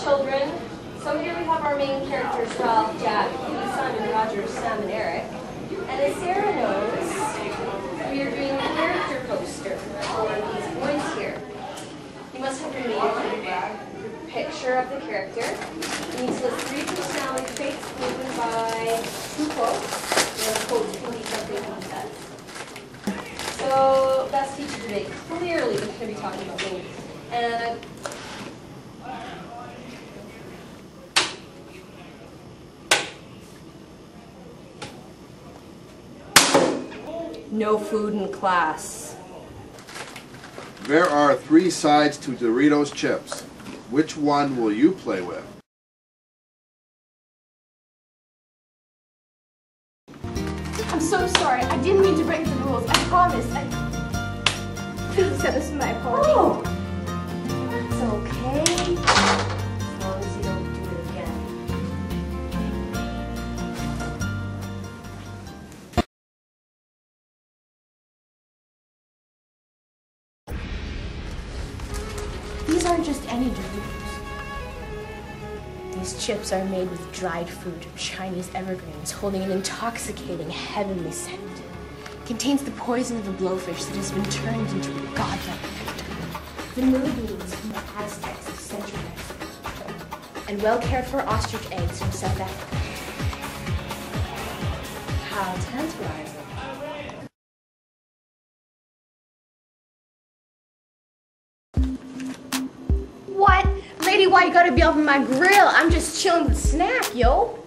children. So here we have our main characters, Ralph, Jack, Simon, Roger, Sam, and Eric. And as Sarah knows, we are doing a character poster for these boys here. You must have your name, your picture of the character. You need to list three personality traits given by two quotes. The quotes can be something he says. So best teacher today, clearly we're going to be talking about me. And No food in class. There are three sides to Doritos chips. Which one will you play with? I'm so sorry. I didn't mean to break the rules. I promise. I... Please accept this as my apology. Oh, These aren't just any Doritos. These chips are made with dried fruit, Chinese evergreens, holding an intoxicating, heavenly scent. Contains the poison of a blowfish that has been turned into a godlike nectar. Vanilla beans from the Aztecs of Central Mexico. And well cared for ostrich eggs from South Africa. How tantalizing. Why you gotta be up in my grill? I'm just chilling with snack, yo.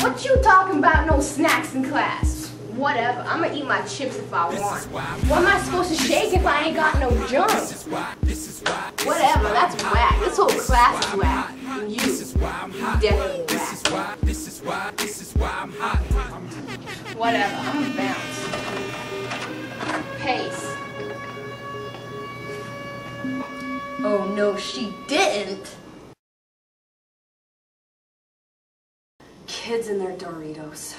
What you talking about no snacks in class? Whatever, I'm gonna eat my chips if I want. What am I supposed to shake if I ain't got no junk? Whatever, that's whack. This whole class is whack. And you, you definitely whack. Whatever, Oh no, she didn't. Kids and their Doritos.